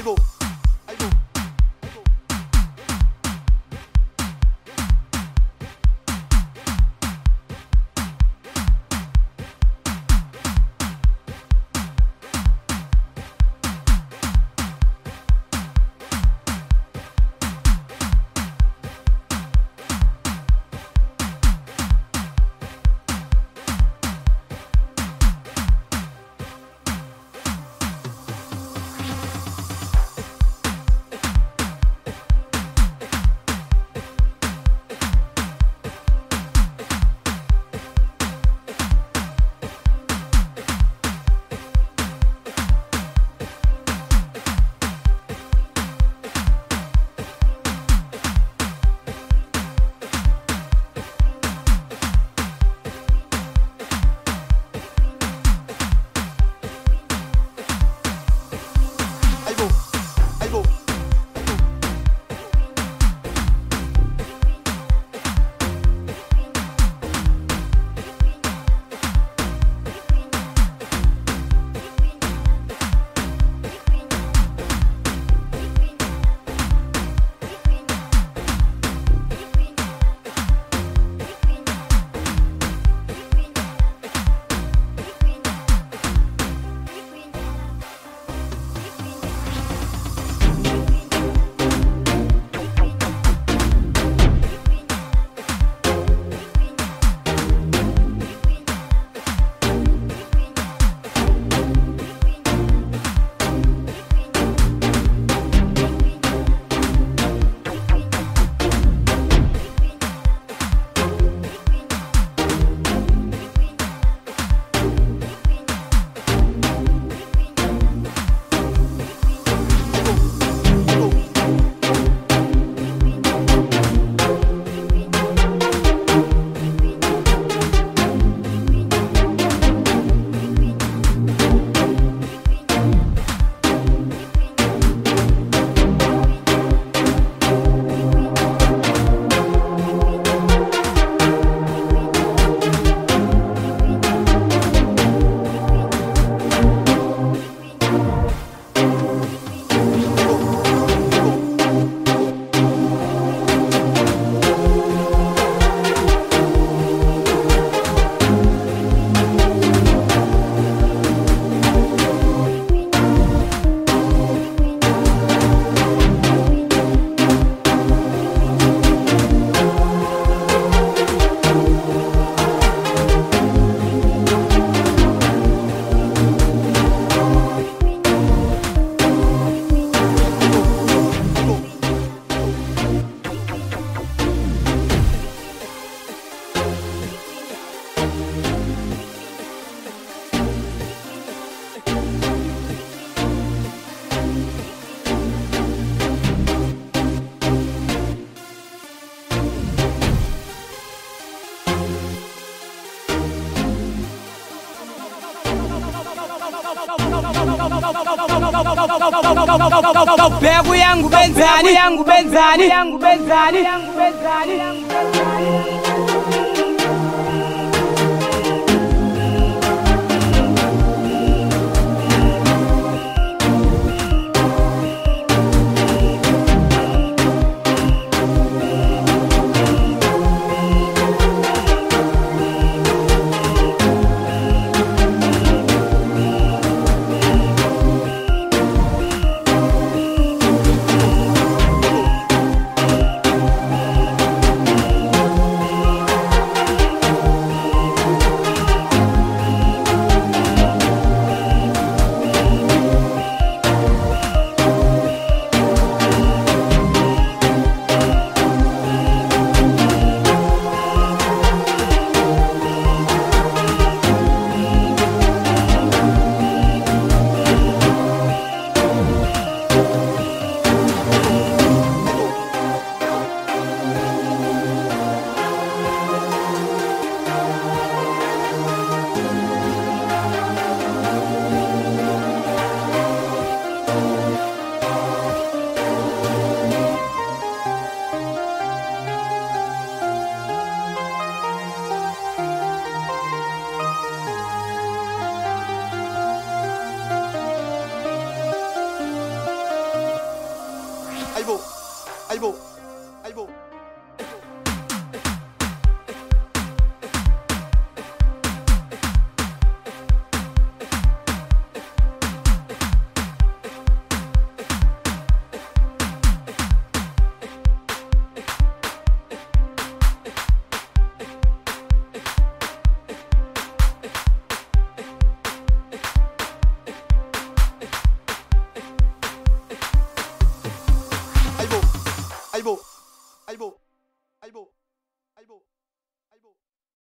aibo Pego yangu benzani. Yangu benzani. Yangu benzani. Yangu benzani yangu benzani